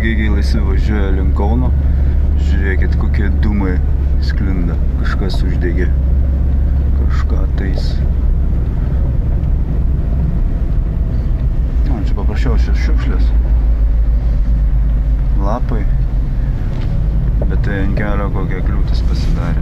bėgiai laisvi važiuoja link Kauno. Žiūrėkit, kokie dūmai sklinda. Kažkas uždegė. Kažką tais. Na, čia paprasčiausios šiukšlės. Lapai. Bet tai ant kelio kokia kliūtis pasidarė.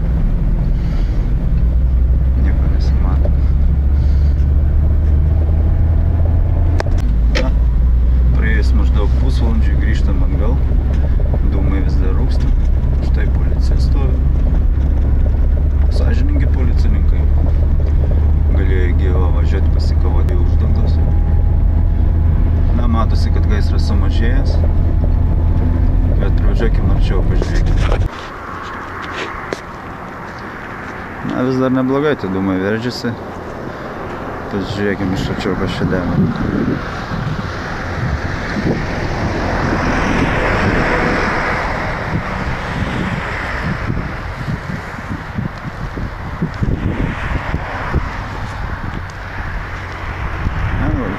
Na, vis dar neblogai, tie dūmai veržiasi. Pažiūrėkime iš arčiau, kas čia dega.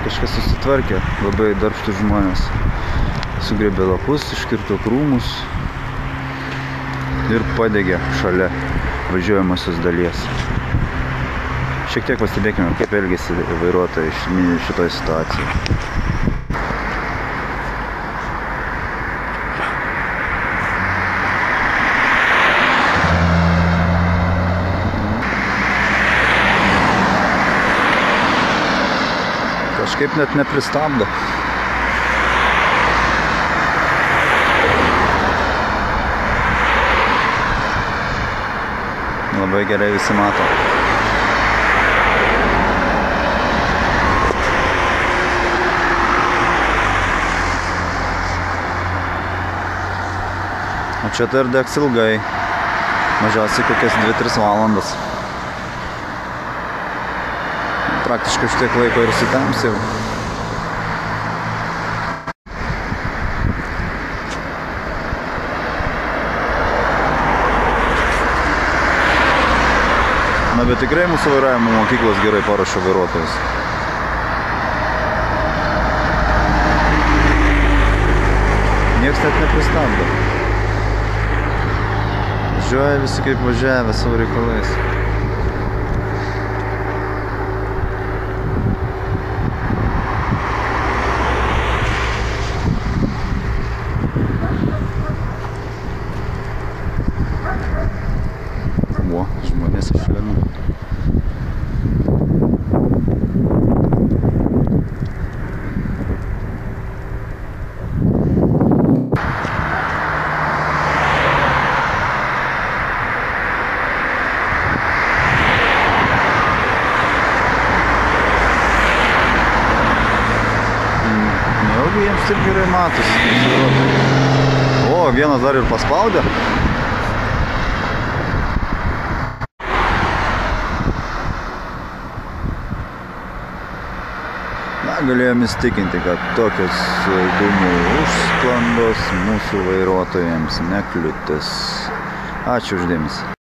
Kažkas susitvarkė, labai darbštus žmonės. Sugriebė lapus, iškirto krūmus ir padegė šalia važiuojamosios dalies. Šiek tiek pastebėkime, kaip elgėsi vairuotojai ši- šitoj situacijoje. Kažkaip net nepristabdo. Labai gerai visi mato. O čia tai ir degs ilgai. Mažiausiai kokias 2-3 valandas. Praktiškai šitiek laiko ir sutems jau. Na, bet tikrai mūsų vairavimo mokyklos gerai paruošia vairuotojus. Niekas net nepristabdo. Važiuoja visi kaip važiavę savo reikalais. O, žmonės išlenda. Mm, Nejaugi jiems taip gerai matosi. vairuotojai. O, vienas dar ir paspaudė. Na, galėjom įstikinti, kad tokios dūmų užsklandos mūsų vairuotojams nekliūtis. Ačiū uždėmesi.